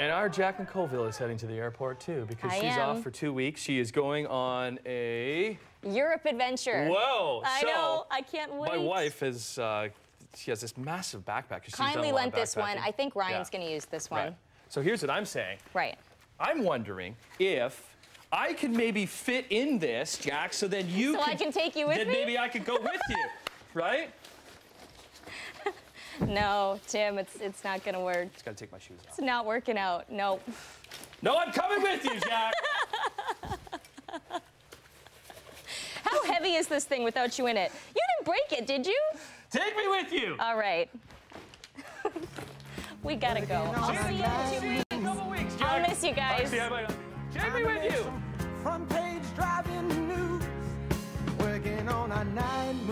And our Jaclyn Colville is heading to the airport too because I she's am. off for two weeks. She is going on a Europe adventure. whoa. I so know. I can't wait. my wife is uh, she has this massive backpack. kindly lent this one. I think Ryan's Yeah. going to use this one. Right. So here's what I'm saying. Right. I'm wondering if I could maybe fit in this, Jack, so then you So I can take you with then me? maybe I could go with you, right? No, Tim, it's it's not going to work. Just gotta take my shoes off. It's not working out. No. No, I'm coming with you, Jack. How heavy is this thing without you in it? You didn't break it, did you? take me with you. All right. we gotta go. I'll see you in two weeks. in a couple weeks, I'll miss you guys. Take me with you. Front page driving news, working on a nine